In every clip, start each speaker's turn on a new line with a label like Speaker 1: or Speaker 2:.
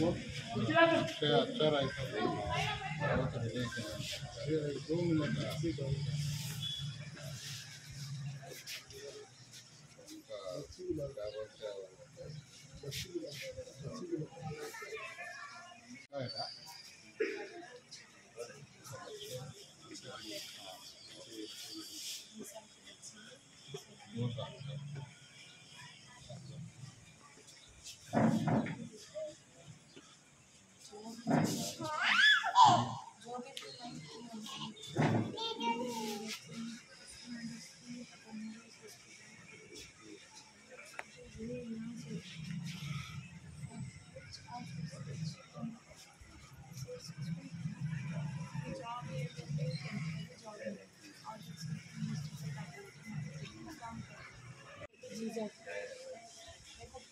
Speaker 1: का।
Speaker 2: अच्छा अच्छा है है
Speaker 1: दो मिनट अभी दो मिनट बच्ची की बात
Speaker 2: क्या बोलते हैं
Speaker 1: बच्ची की बात बच्ची की बात
Speaker 2: है ना दो साल का
Speaker 3: जीजा देखो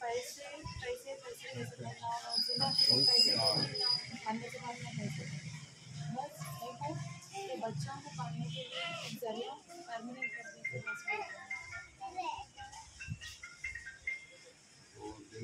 Speaker 3: पैसे पैसे पैसे पैसे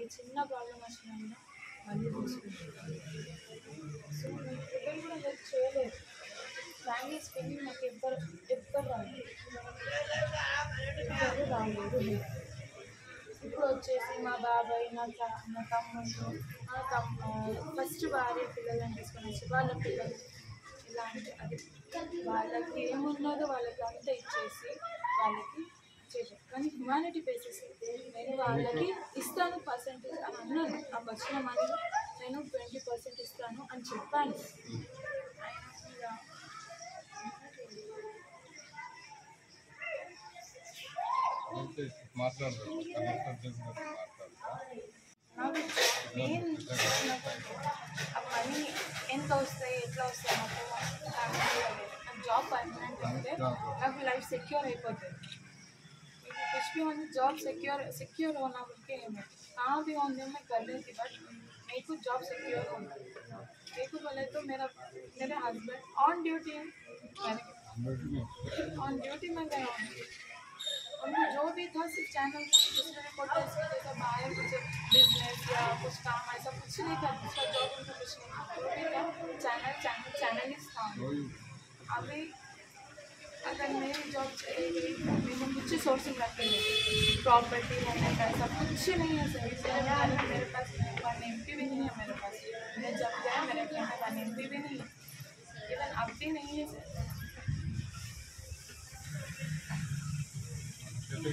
Speaker 3: ఏ చిన్న ప్రాబ్లం వచ్చినా మళ్ళీ చూసుకుంటాను సో నేను కూడా హెల్ప్ చేయలేదు. ఫ్యామిలీ స్పెండింగ్ నాకు ఎవ్వరు ఎవ్వరు రాలేదు. ఎవ్వరు రాలేదు ఇప్పుడు వచ్చేసి మా బాబాయ్ నా నా తమ్ముడు నా తమ్ము ఫస్ట్ భార్య పిల్లలని తీసుకొని వచ్చి వాళ్ళ పిల్లలు ఇలాంటి అది వాళ్ళకి ఏమున్నదో వాళ్ళకి అంతా ఇచ్చేసి వాళ్ళకి చేశారు కానీ హ్యుమానిటీ బేసిస్ నేను వాళ్ళకి ఇస్తాను పర్సెంటేజ్ అని అన్నాను ఆ వచ్చిన మనీ నేను ట్వంటీ పర్సెంట్ ఇస్తాను అని చెప్పాను నేను ఆ పని ఎంత వస్తాయి ఎట్లా వస్తాయి నాకు జాబ్ పర్మనెంట్ ఉంటే నాకు లైఫ్ సెక్యూర్ అయిపోతుంది कुछ भी होने जॉब सिक्योर सिक्योर होना मुमकिन है। मैं कहाँ भी होने में कर लेती बट मेरे को जॉब सिक्योर होना मेरे को बोले तो मेरा मेरे हस्बैंड ऑन ड्यूटी है। ऑन ड्यूटी में? गया उनको जो भी था सिर्फ़ चैनल दूसरे बाहर कुछ बिज़नेस या कुछ काम ऐसा कुछ नहीं था दूसरा जॉब उनका कुछ नहीं था। जो भी था चैनल चैनल ही था। अभी अगर मेरी जॉब चली गई कुछ सोर्सिंग रखेंगे प्रॉपर्टी रहने का ऐसा कुछ नहीं है सर फ़िलहाल मेरे पास वन एम भी नहीं है, मेरे पास मैं जब गया, मेरे घर में वन एम भी नहीं है। इवन अब भी नहीं है सर।
Speaker 2: అంటే